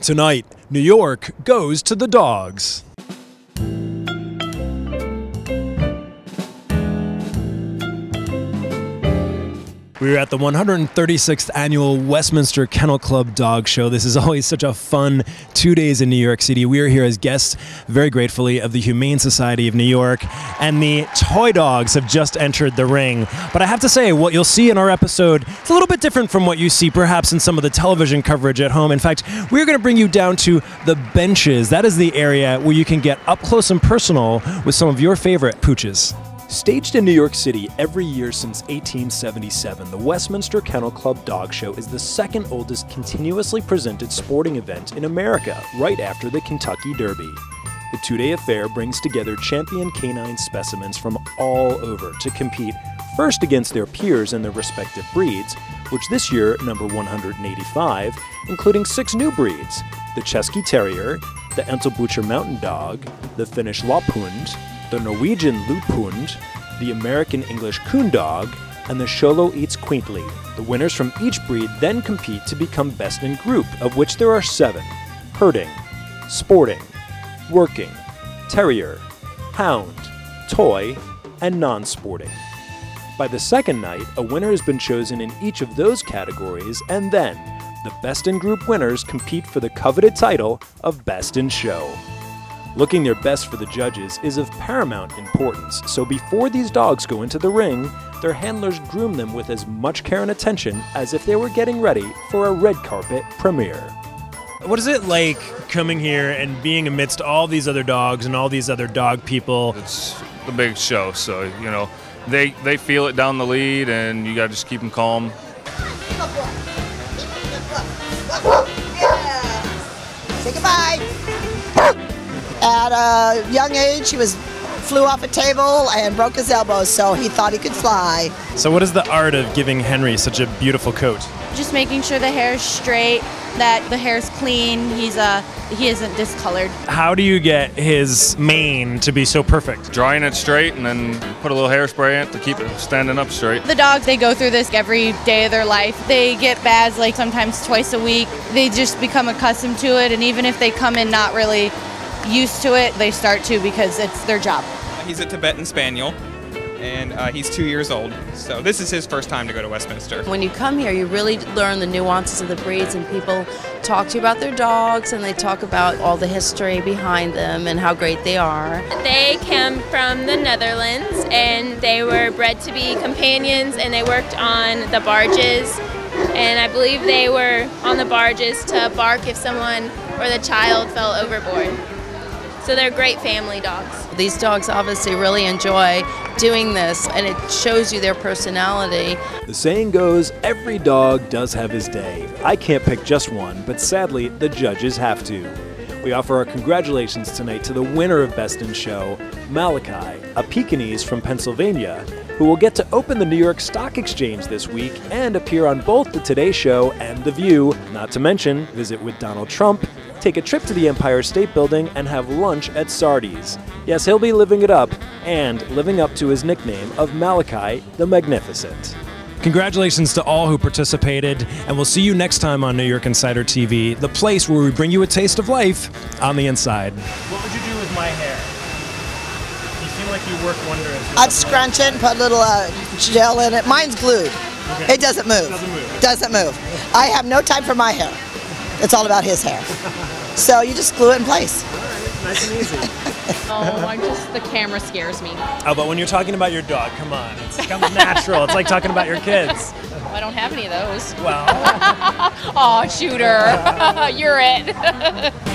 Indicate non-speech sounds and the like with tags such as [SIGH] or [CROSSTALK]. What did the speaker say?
Tonight, New York goes to the dogs. We are at the 136th annual Westminster Kennel Club Dog Show. This is always such a fun two days in New York City. We are here as guests, very gratefully, of the Humane Society of New York, and the toy dogs have just entered the ring. But I have to say, what you'll see in our episode is a little bit different from what you see perhaps in some of the television coverage at home. In fact, we're going to bring you down to the benches. That is the area where you can get up close and personal with some of your favorite pooches. Staged in New York City every year since 1877, the Westminster Kennel Club Dog Show is the second oldest continuously presented sporting event in America, right after the Kentucky Derby. The two day affair brings together champion canine specimens from all over to compete first against their peers in their respective breeds, which this year number 185, including six new breeds the Cesky Terrier, the Entlebucher Mountain Dog, the Finnish Lapphund, the Norwegian Lundehund, the American English Coon Dog, and the Xoloitzcuintli. The winners from each breed then compete to become best in group, of which there are seven herding, sporting, working, terrier, hound, toy, and non sporting. By the second night, a winner has been chosen in each of those categories, and then the Best in Group winners compete for the coveted title of Best in Show. Looking their best for the judges is of paramount importance, so before these dogs go into the ring, their handlers groom them with as much care and attention as if they were getting ready for a red carpet premiere. What is it like coming here and being amidst all these other dogs and all these other dog people? It's the big show, so you know they they feel it down the lead, and you got to just keep them calm. Say goodbye. At a young age, he was flew off a table and broke his elbow, so he thought he could fly. So, what is the art of giving Henry such a beautiful coat? Just making sure the hair is straight, that the hair is clean. He's uh he isn't discolored. How do you get his mane to be so perfect? Drying it straight, and then put a little hairspray in it to keep it standing up straight. The dogs they go through this every day of their life. They get baths like sometimes twice a week. They just become accustomed to it, and even if they come in not really used to it, they start to because it's their job. He's a Tibetan Spaniel, and uh, he's two years old. So this is his first time to go to Westminster. When you come here, you really learn the nuances of the breeds, and people talk to you about their dogs, and they talk about all the history behind them and how great they are. They came from the Netherlands, and they were bred to be companions, and they worked on the barges. And I believe they were on the barges to bark if someone or the child fell overboard. So they're great family dogs. These dogs obviously really enjoy doing this, and it shows you their personality. The saying goes every dog does have his day. I can't pick just one, but sadly, the judges have to. We offer our congratulations tonight to the winner of Best in Show, Malachy, a Pekingese from Pennsylvania, who will get to open the New York Stock Exchange this week and appear on both The Today Show and The View, not to mention visit with Donald Trump, take a trip to the Empire State Building, and have lunch at Sardi's. Yes, he'll be living it up and living up to his nickname of Malachy the Magnificent. Congratulations to all who participated, and we'll see you next time on New York Insider TV, the place where we bring you a taste of life on the inside. What would you do with my hair? You seem like you work wonders. I'd scrunch it and put a little uh, gel in it. Mine's glued. Okay. It doesn't move. Doesn't move. Doesn't move. I have no time for my hair. It's all about his hair. So you just glue it in place. Alright, nice and easy. [LAUGHS] Oh, I just the camera scares me. oh, but when you're talking about your dog, come on, it's comes natural. It's like talking about your kids. I don't have any of those. Well. [LAUGHS] oh, shooter, [LAUGHS] you're it.